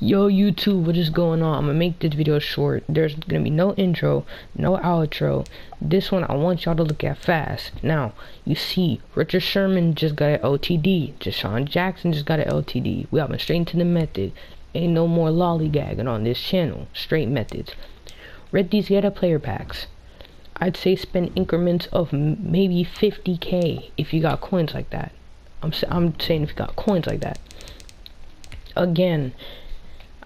Yo YouTube, what is going on? I'm gonna make this video short. There's gonna be no intro, no outro. This one I want y'all to look at fast. Now, you see, Richard Sherman just got an LTD. DeSean Jackson just got an LTD. We been straight into the method. Ain't no more lollygagging on this channel. Straight methods. Read these get a player packs. I'd say spend increments of maybe 50k if you got coins like that. I'm I'm saying if you got coins like that. Again,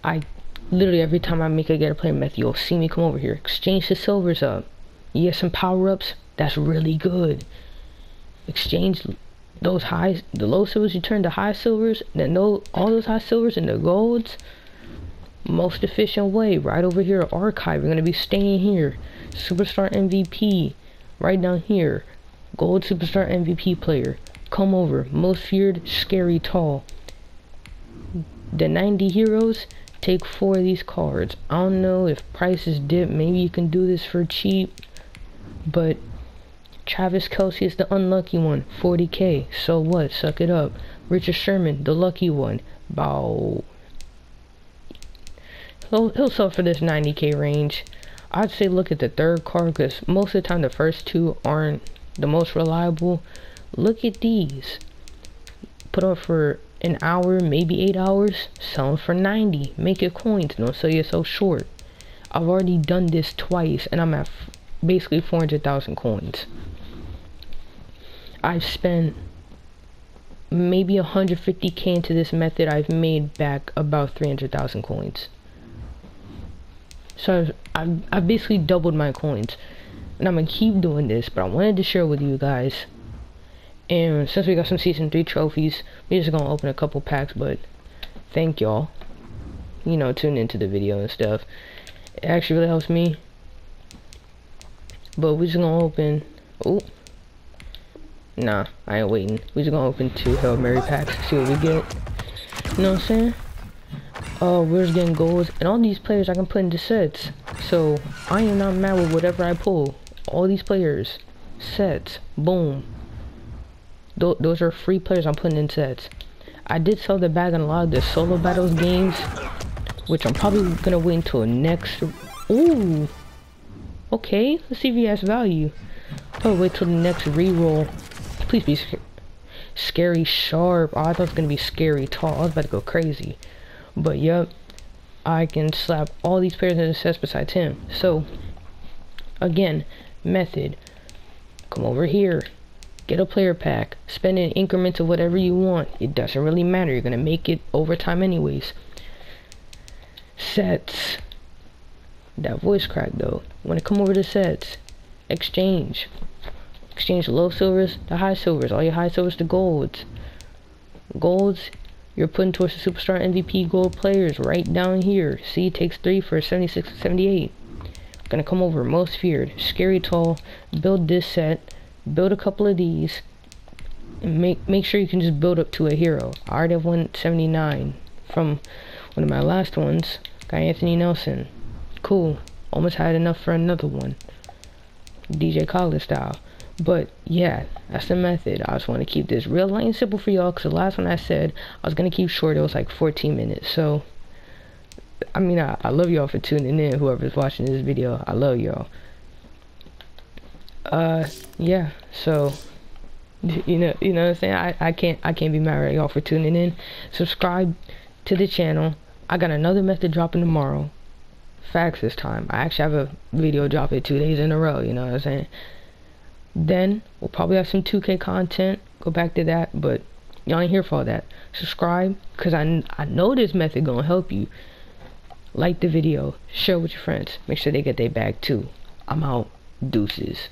I literally every time I make a get a play method, you'll see me come over here. Exchange the silvers up. You get some power ups, that's really good. Exchange those high the low silvers you turn to high silvers, then those all those high silvers and the golds. Most efficient way, right over here, archive. You're gonna be staying here. Superstar MVP, right down here. Gold Superstar MVP player. Come over. Most feared, scary tall. The 90 heroes, take four of these cards. I don't know if prices dip. Maybe you can do this for cheap. But Travis Kelce is the unlucky one. 40k. So what? Suck it up. Richard Sherman, the lucky one. Bow. He'll, he'll sell for this 90k range. I'd say look at the third card because most of the time the first two aren't the most reliable. Look at these. Put up for an hour, maybe eight hours, sell them for 90. Make your coins, don't sell yourself short. I've already done this twice and I'm at basically 400,000 coins. I've spent maybe 150k into this method. I've made back about 300,000 coins. So I've, I've, I've basically doubled my coins. And I'm going to keep doing this, but I wanted to share with you guys and since we got some season 3 trophies, we're just gonna open a couple packs, but thank y'all. You know, tune into the video and stuff. It actually really helps me. But we're just gonna open oh Nah, I ain't waiting. We're just gonna open two Hail Mary packs, see what we get. You know what I'm saying? Oh, uh, we're just getting goals. And all these players I can put into sets. So I am not mad with whatever I pull. All these players. Sets. Boom th those are free players I'm putting in sets. I did sell the bag on a lot of the solo battles games, which I'm probably gonna wait until next. Ooh, okay. Let's see if he has value. Oh, wait till the next reroll. Please be sc scary sharp. Oh, I thought it was gonna be scary tall. I was about to go crazy, but yep. I can slap all these players in the sets besides him. So, again, method. Come over here. Get a player pack. Spend in increments of whatever you want. It doesn't really matter. You're going to make it over time anyways. Sets. That voice crack though. When it come over to sets, exchange. Exchange the low silvers to high silvers. All your high silvers to golds. Golds, you're putting towards the superstar MVP gold players right down here. See, it takes three for 76 and 78. Gonna come over, most feared, scary tall, build this set, build a couple of these and make make sure you can just build up to a hero. I already have 179 from one of my last ones, guy Anthony Nelson. Cool. Almost had enough for another one. DJ Khaled style. But yeah, that's the method. I just want to keep this real light and simple for y'all because the last one I said I was going to keep short. It was like 14 minutes. So, I mean, I, I love y'all for tuning in. Whoever's watching this video, I love y'all uh yeah so you know you know what i'm saying? I i can't i can't be mad at y'all for tuning in. Subscribe to the channel. I got another method dropping tomorrow. Facts this time. I actually have a video dropping two days in a row you know what i'm saying? Then we'll probably have some 2k content. Go back to that but y'all ain't here for all that. Subscribe because I, I know this method gonna help you. Like the video. Share with your friends. Make sure they get their bag too. I'm out. Deuces